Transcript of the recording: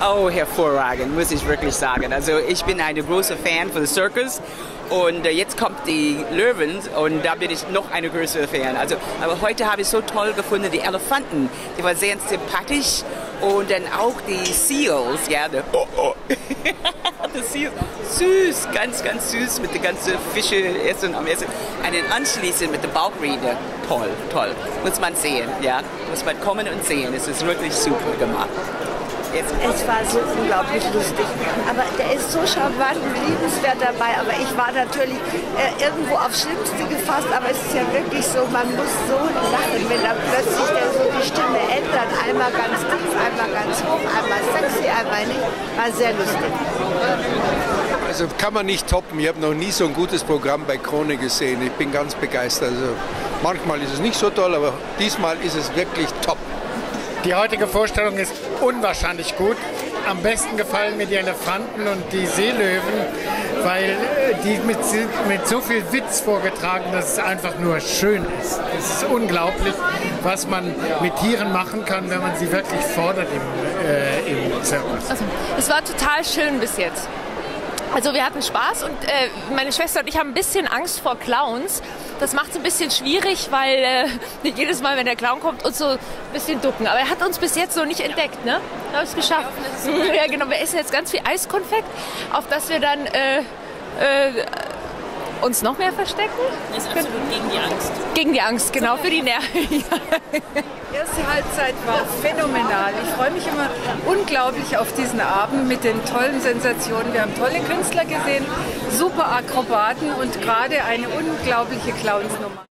Oh, hervorragend, muss ich wirklich sagen. Also ich bin eine große Fan von Circus und äh, jetzt kommt die Löwen und da bin ich noch eine größere Fan. Also, aber heute habe ich so toll gefunden, die Elefanten, die waren sehr sympathisch und dann auch die Seals, ja, die, oh, oh. die Seals, süß, ganz, ganz süß mit den ganzen Fische essen am Essen. Und dann anschließend mit der Bauchrede, toll, toll, muss man sehen, ja, muss man kommen und sehen, es ist wirklich super gemacht. Es war so unglaublich lustig. Aber der ist so charmant und liebenswert dabei. Aber ich war natürlich äh, irgendwo aufs Schlimmste gefasst. Aber es ist ja wirklich so, man muss so lachen, wenn dann plötzlich der so die Stimme ändert. Einmal ganz tief, einmal ganz hoch, einmal sexy, einmal nicht. War sehr lustig. Also kann man nicht toppen. Ich habe noch nie so ein gutes Programm bei Krone gesehen. Ich bin ganz begeistert. Also manchmal ist es nicht so toll, aber diesmal ist es wirklich top. Die heutige Vorstellung ist unwahrscheinlich gut. Am besten gefallen mir die Elefanten und die Seelöwen, weil äh, die mit, mit so viel Witz vorgetragen, dass es einfach nur schön ist. Es ist unglaublich, was man mit Tieren machen kann, wenn man sie wirklich fordert im, äh, im Zirkus. Also, es war total schön bis jetzt. Also wir hatten Spaß und äh, meine Schwester und ich haben ein bisschen Angst vor Clowns. Das macht es ein bisschen schwierig, weil äh, jedes Mal, wenn der Clown kommt, uns so ein bisschen ducken. Aber er hat uns bis jetzt noch nicht entdeckt, ne? Wir haben es geschafft. Ja, genau. Wir essen jetzt ganz viel Eiskonfekt, auf das wir dann äh, äh, uns noch mehr verstecken? Das ist absolut gegen die Angst. Gegen die Angst, genau, für die Nerven. Die erste Halbzeit war phänomenal. Ich freue mich immer unglaublich auf diesen Abend mit den tollen Sensationen. Wir haben tolle Künstler gesehen, super Akrobaten und gerade eine unglaubliche Clownsnummer.